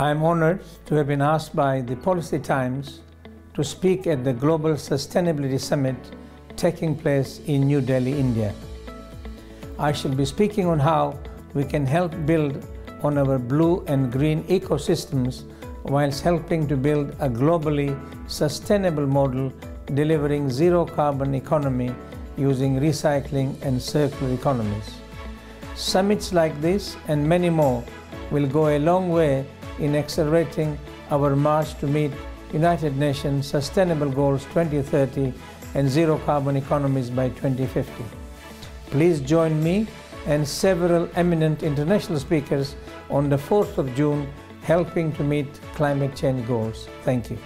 I am honored to have been asked by the Policy Times to speak at the Global Sustainability Summit taking place in New Delhi, India. I shall be speaking on how we can help build on our blue and green ecosystems whilst helping to build a globally sustainable model delivering zero carbon economy using recycling and circular economies. Summits like this and many more will go a long way in accelerating our march to meet United Nations Sustainable Goals 2030 and zero carbon economies by 2050. Please join me and several eminent international speakers on the 4th of June helping to meet climate change goals. Thank you.